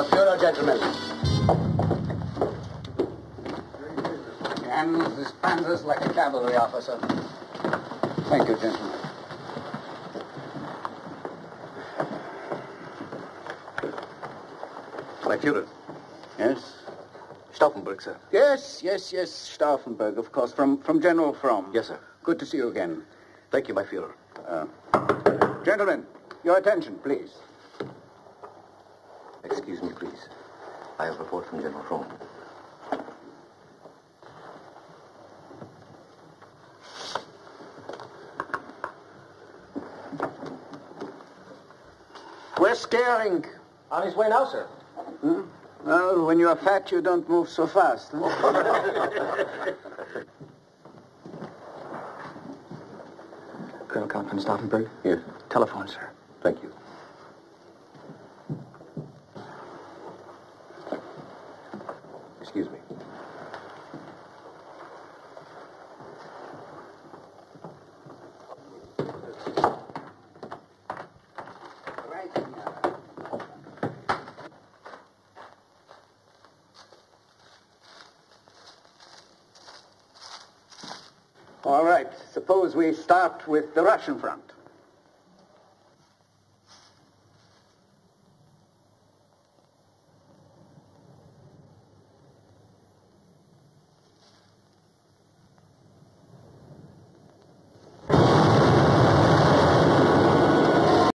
The Bureau, gentlemen. Handles his panzers like a cavalry officer. Thank you, gentlemen. My Führer. Yes? Stauffenberg, sir. Yes, yes, yes, Stauffenberg, of course, from, from General Fromm. Yes, sir. Good to see you again. Thank you, my Führer. Uh, gentlemen, your attention, please. Excuse me, please. I have a report from General Fromm. Where's Göring? On his way now, sir. Hmm? Well, when you're fat, you don't move so fast. Huh? Colonel Count von Stauffenberg? Yes. Telephone, sir. Thank you. Excuse me. All right. Suppose we start with the Russian front.